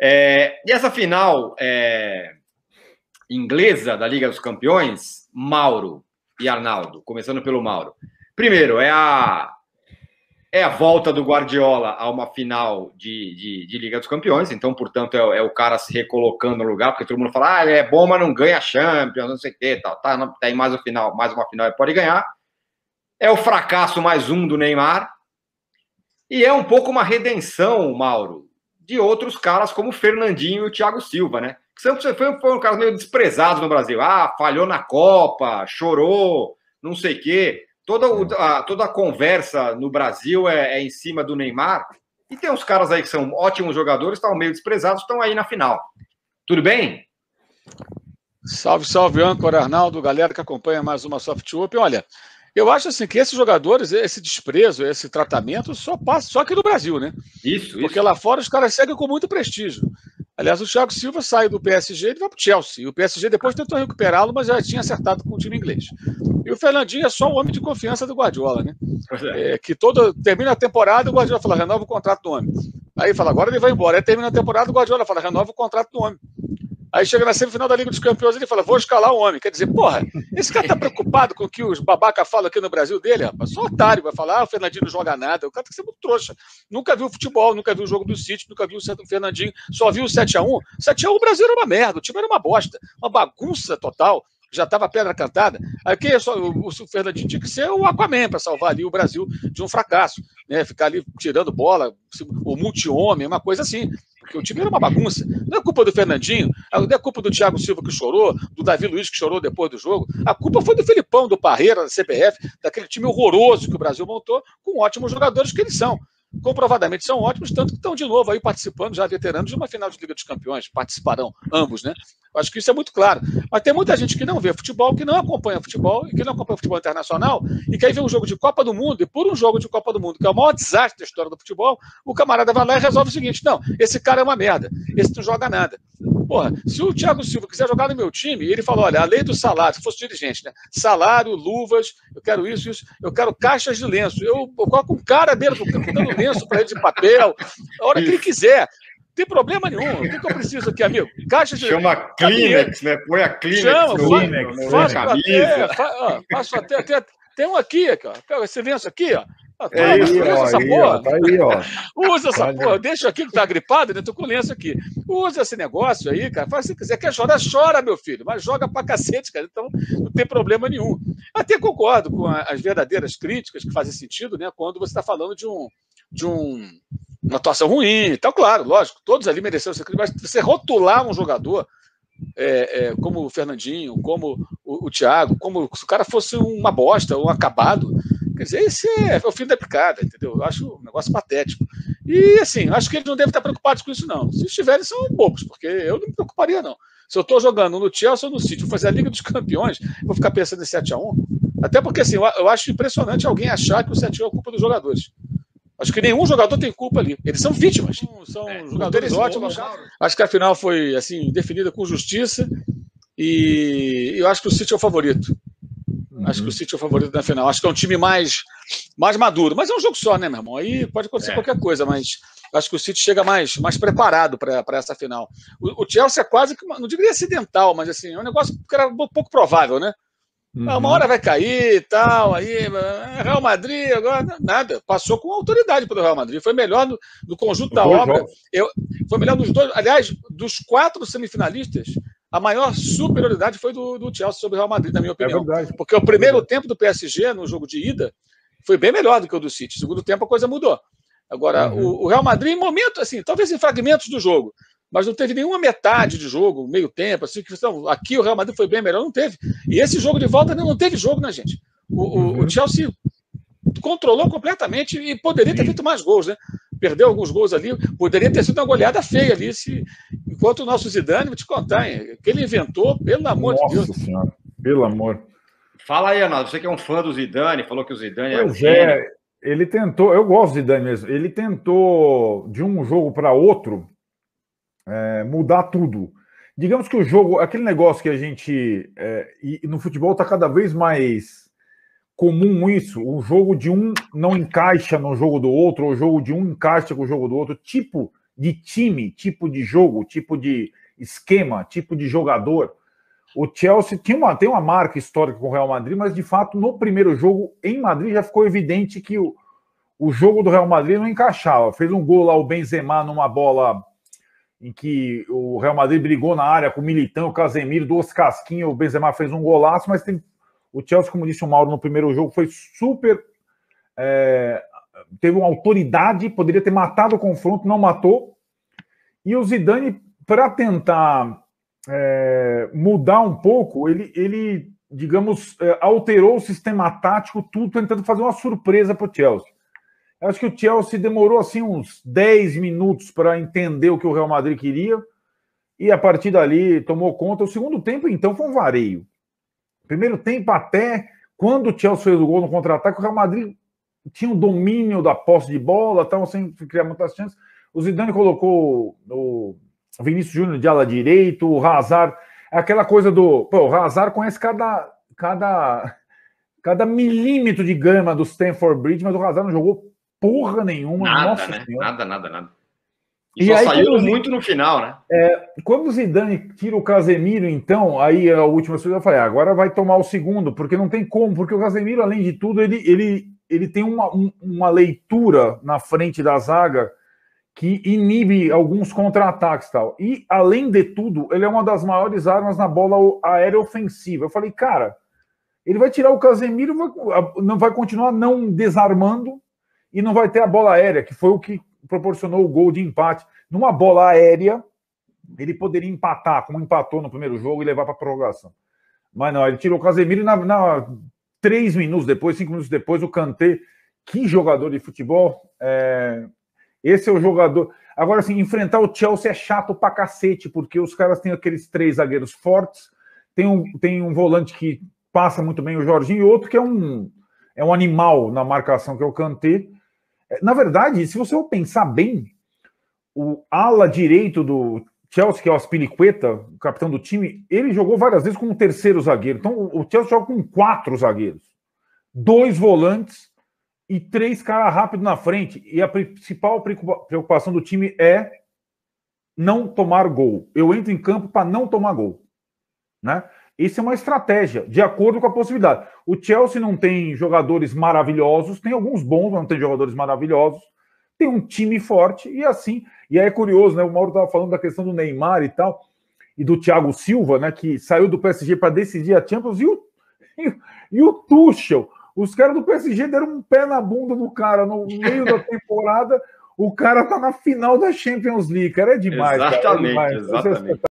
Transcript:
É, e essa final é, inglesa da Liga dos Campeões, Mauro e Arnaldo, começando pelo Mauro. Primeiro, é a, é a volta do Guardiola a uma final de, de, de Liga dos Campeões, então, portanto, é, é, o cara se recolocando no lugar, porque todo mundo fala, ah, ele é bom, mas não ganha Champions, não sei o que, tal, tá, tem mais, um final, mais uma final, ele pode ganhar. É o fracasso mais um do Neymar, e é um pouco uma redenção, Mauro, de outros caras como o Fernandinho e o Thiago Silva, né? Que foi, foram caras meio desprezados no Brasil. Ah, falhou na Copa, chorou, não sei o quê. Toda, a, toda a conversa no Brasil é, é, em cima do Neymar. E tem uns caras aí que são ótimos jogadores, estão meio desprezados, estão aí na final. Tudo bem? Salve, salve, âncora Arnaldo, galera que acompanha mais uma Soft Open. Olha, eu acho assim que esses jogadores, esse desprezo, esse tratamento só passa só aqui no Brasil, né? Isso, Porque isso. lá fora os caras seguem com muito prestígio. Aliás, o Thiago Silva sai do PSG e vai para o Chelsea. E o PSG depois tentou recuperá-lo, mas já tinha acertado com o time inglês. E o Fernandinho é só o homem de confiança do Guardiola, né? É. É, que todo, termina a temporada, o Guardiola fala, renova o contrato do homem. Aí fala, agora ele vai embora. Aí termina a temporada, o Guardiola fala, renova o contrato do homem. Aí chega na semifinal da Liga dos Campeões e ele fala: vou escalar o homem. Quer dizer, porra, esse cara tá preocupado com o que os babaca falam aqui no Brasil dele, rapaz. Só otário vai falar: ah, o Fernandinho não joga nada. O cara tem que ser muito trouxa. Nunca viu futebol, nunca viu o jogo do City, nunca viu o Fernandinho, só viu o 7x1. 7x1 o Brasil era uma merda, o time era uma bosta, uma bagunça total já estava pedra cantada. Aí quem é só, o, o Fernandinho tinha que ser o Aquaman para salvar ali o Brasil de um fracasso, né? Ficar ali tirando bola, o multi-homem, uma coisa assim. Porque o time era uma bagunça. Não é culpa do Fernandinho, não é culpa do Thiago Silva que chorou, do Davi Luiz que chorou depois do jogo. A culpa foi do Felipão, do Parreira, da CBF, daquele time horroroso que o Brasil montou, com ótimos jogadores que eles são comprovadamente são ótimos, tanto que estão de novo aí participando, já veteranos, de uma final de Liga dos Campeões. Participarão ambos, né? Acho que isso é muito claro. Mas tem muita gente que não vê futebol, que não acompanha futebol, e que não acompanha futebol internacional, e que aí vê um jogo de Copa do Mundo, e por um jogo de Copa do Mundo, que é o maior desastre da história do futebol, o camarada vai lá e resolve o seguinte: não, esse cara é uma merda, esse não joga nada. Porra, se o Thiago Silva quiser jogar no meu time, ele falou: olha, a lei do salário, se fosse dirigente, né? Salário, luvas, eu quero isso, isso, eu quero caixas de lenço. Eu, eu coloco um cara dentro do campo, dando lenço para ele de papel, a hora que ele quiser tem problema nenhum. O que, que eu preciso aqui, amigo? Caixa de. Chama Kleenex, né? Põe a Kleenex. Chama, Kleenex, faço, até, fa, faço até, até. Tem um aqui, ó. Pega esse lenço aqui, ó. Ah, é aí, usa ó, essa aí, porra. Ó, tá aí, ó. Usa essa Olha. porra. Deixa aqui que tá gripado, né? Tô com lenço aqui. Usa esse negócio aí, cara. Faz se quiser. Quer chorar, chora, meu filho. Mas joga pra cacete, cara. Então não tem problema nenhum. Até concordo com as verdadeiras críticas que fazem sentido, né? Quando você está falando de um. De um uma atuação ruim. Então, claro, lógico, todos ali mereceram ser críticos, mas você rotular um jogador é, é, como o Fernandinho, como o, o Thiago, como se o cara fosse uma bosta, um acabado, quer dizer, esse é, é o fim da picada, entendeu? Eu acho um negócio patético. E, assim, acho que eles não devem estar preocupados com isso, não. Se estiverem, são bobos, porque eu não me preocuparia, não. Se eu estou jogando no Chelsea ou no City, vou fazer a Liga dos Campeões, vou ficar pensando em 7x1. Até porque, assim, eu, eu acho impressionante alguém achar que o 7x1 é culpa dos jogadores. Acho que nenhum jogador tem culpa ali. Eles são vítimas. São é, jogadores ótimos. Acho que a final foi assim definida com justiça e eu acho que o City é o favorito. Uhum. Acho que o City é o favorito da final. Acho que é um time mais, mais maduro. Mas é um jogo só, né, meu irmão? Aí pode acontecer é. qualquer coisa, mas acho que o City chega mais, mais preparado para essa final. O, o, Chelsea é quase que, não diria acidental, mas assim, é um negócio que era pouco provável, né? Uhum. Uma hora vai cair e tal, aí Real Madrid agora nada, passou com autoridade para o Real Madrid, foi melhor no, conjunto da obra. Eu, foi melhor dos dois, aliás, dos quatro semifinalistas, a maior superioridade foi do, do Chelsea sobre o Real Madrid, na minha é opinião. É porque o primeiro é tempo do PSG no jogo de ida foi bem melhor do que o do City. segundo tempo a coisa mudou. Agora, uhum. o, o Real Madrid, em momento, assim, talvez em fragmentos do jogo, mas não teve nenhuma metade de jogo, meio tempo, assim, que então, aqui o Real Madrid foi bem melhor, não teve. E esse jogo de volta não, teve jogo, né, gente? O, o, o uhum. Chelsea controlou completamente e poderia ter feito mais gols, né? Perdeu alguns gols ali, poderia ter sido uma goleada feia ali, se, enquanto o nosso Zidane, vou te contar, hein, que ele inventou, pelo amor Nossa de Deus. Senhora, pelo amor. Fala aí, Arnaldo, você que é um fã do Zidane, falou que o Zidane pois é, é ele tentou, eu gosto do Zidane mesmo, ele tentou de um jogo para outro é, mudar tudo. Digamos que o jogo, aquele negócio que a gente. É, e no futebol está cada vez mais comum isso. O jogo de um não encaixa no jogo do outro, ou o jogo de um encaixa com o jogo do outro. Tipo de time, tipo de jogo, tipo de esquema, tipo de jogador. O Chelsea tinha uma, tem uma marca histórica com o Real Madrid, mas de fato no primeiro jogo em Madrid já ficou evidente que o, o jogo do Real Madrid não encaixava. Fez um gol lá o Benzema numa bola em que o Real Madrid brigou na área com o Militão, o Casemiro, duas casquinhas, o Benzema fez um golaço, mas tem, o Chelsea, como disse o Mauro no primeiro jogo, foi super. É, teve uma autoridade, poderia ter matado o confronto, não matou. E o Zidane, para tentar é, mudar um pouco, ele, ele digamos, é, alterou o sistema tático, tudo tentando fazer uma surpresa para o Chelsea. Acho que o Chelsea demorou assim uns 10 minutos para entender o que o Real Madrid queria e a partir dali tomou conta. O segundo tempo, então, foi um vareio. Primeiro tempo, até quando o Chelsea fez o gol no contra-ataque, o Real Madrid tinha o domínio da posse de bola, estava sem criar muitas chances. O Zidane colocou o Vinícius Júnior de ala direito, o Hazard, aquela coisa do. Pô, o Hazard conhece cada, cada, cada milímetro de gama do Stanford Bridge, mas o Hazard não jogou porra nenhuma. Nada, Nossa né? Senhora. Nada, nada, nada. E, E só aí, saiu quando- muito no final, né? É, quando o Zidane tira o Casemiro, então, aí a última coisa eu falei, ah, agora vai tomar o segundo, porque não tem como, porque o Casemiro, além de tudo, ele, ele, ele tem uma, um- uma leitura na frente da zaga que inibe alguns contra-ataques e tal. E, além de tudo, ele é uma das maiores armas na bola aérea ofensiva. Eu falei, cara, ele vai tirar o Casemiro, vai, não vai continuar não desarmando e não vai ter a bola aérea, que foi o que proporcionou o gol de empate. Numa bola aérea, ele poderia empatar, como empatou no primeiro jogo, e levar para a prorrogação. Mas não, ele tirou o Casemiro e na, na, três minutos depois, cinco minutos depois, o Kanté, que jogador de futebol. é, esse é o jogador. Agora, assim, enfrentar o Chelsea é chato pra cacete, porque os caras têm aqueles três zagueiros fortes, tem um, tem um volante que passa muito bem, o Jorginho, e outro que é um, é um animal na marcação, que é o Kanté. É, Na verdade, se você for pensar bem, o ala direito do Chelsea, que é o Aspilicueta, o capitão do time, ele jogou várias vezes como terceiro zagueiro. Então, o Chelsea joga com quatro zagueiros, dois volantes e três caras rápidos na frente. E a principal preocupa- preocupação do time é não tomar gol. Eu entro em campo para não tomar gol, né? Isso é uma estratégia, de acordo com a possibilidade. O Chelsea não tem jogadores maravilhosos, tem alguns bons, mas não tem jogadores maravilhosos. Tem um time forte e assim. E aí é curioso, né? O Mauro estava falando da questão do Neymar e tal, e do Thiago Silva, né? Que saiu do PSG para decidir a Champions, e o, e, e o Tuchel. Os caras do PSG deram um pé na bunda do cara no meio da temporada. O cara tá na final da Champions League, cara. É demais. cara, é Exatamente, demais. Exatamente.